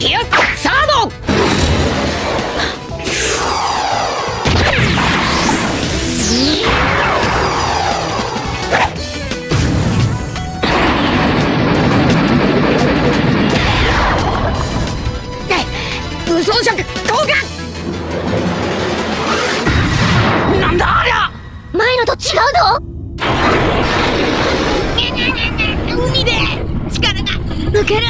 いやサード。武装色交換。なんだありゃ。前のと違うぞ。海で力が抜ける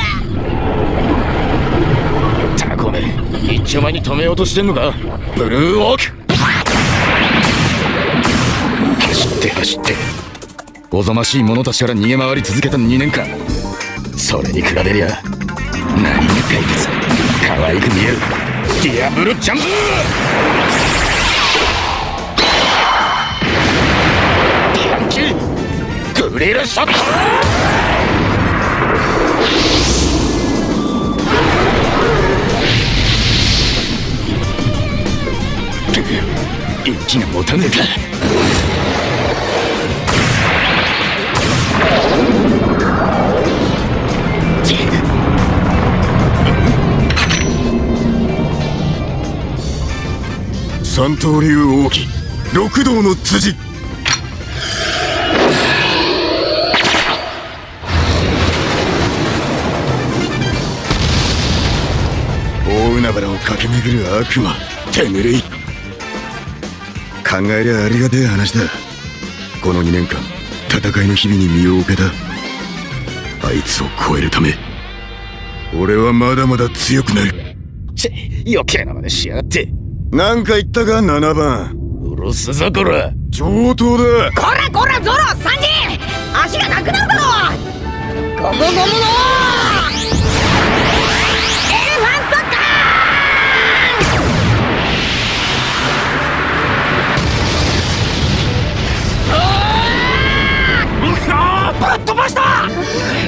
め一丁前に止めようとしてんのか？ブルーウォーク！走って走って。おぞましい者たちから逃げ回り続けた2年間。それに比べりゃ何が怪物可愛く見える。ディアブルジャンプ！パンチグリルショット！息が持た。ねえか三刀流奥義六道の辻。大海原を駆け巡る悪魔手ぬるい考えりゃありがてえ話だ。この2年間戦いの日々に身を置けた。あいつを超えるため。俺はまだまだ強くなる。ち余計な真似しやがって。なんか言ったか7番。うるすぞこら上等だ。こらこらゾロサンジ足がなくなるだろゴムゴムの哎。